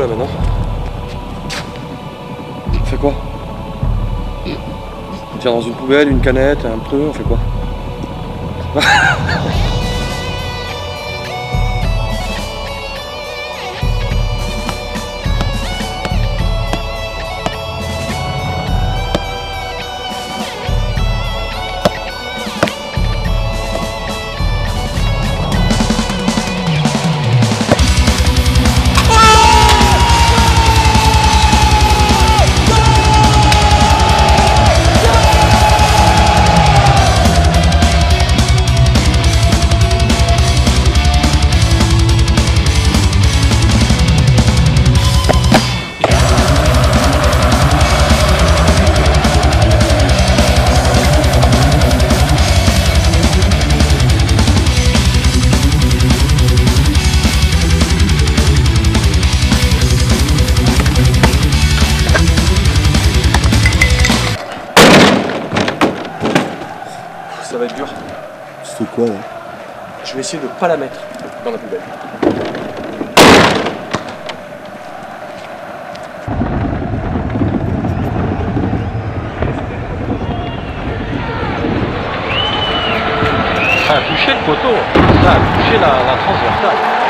là maintenant On fait quoi On tire dans une poubelle, une canette, un pneu, on fait quoi Ça va être dur. C'est quoi là? Je vais essayer de pas la mettre dans la poubelle. Ça a touché le poteau, ça a touché la, la transversale.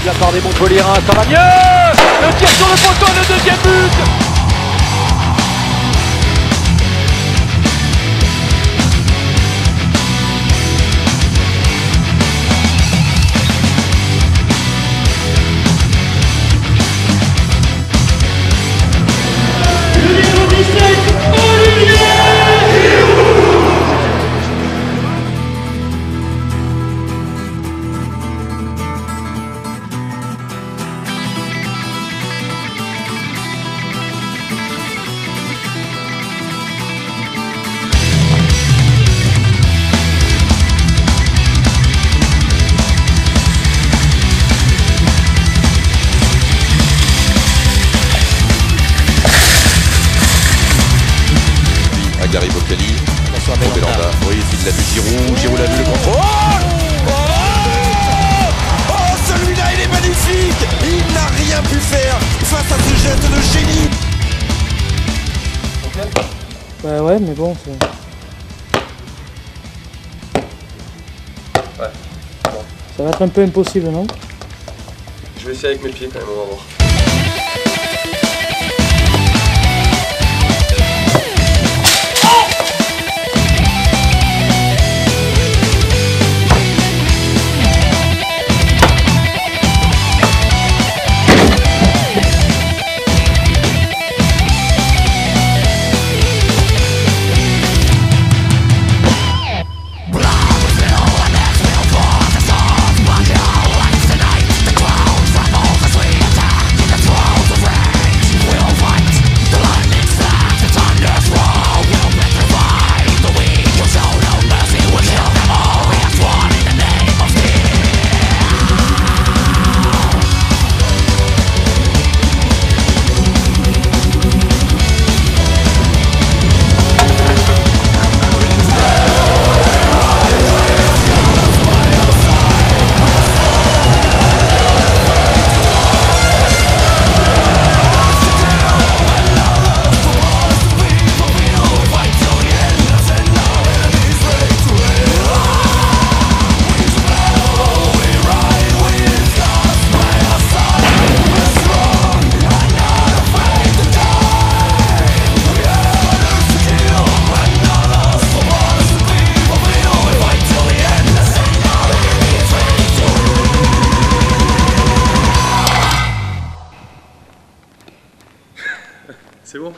De la part des Montpellierins, ça va mieux Boccali. Pour Belanda. Oui, il l'a vu Giroud. Giroud l'a vu le contrôle. Oh Oh Oh Celui-là, il est magnifique Il n'a rien pu faire face à ce geste de génie Bah ouais, mais bon, c'est... Ouais. Bon. ça va être un peu impossible, non? Je vais essayer avec mes pieds quand même, on va voir. C'est bon?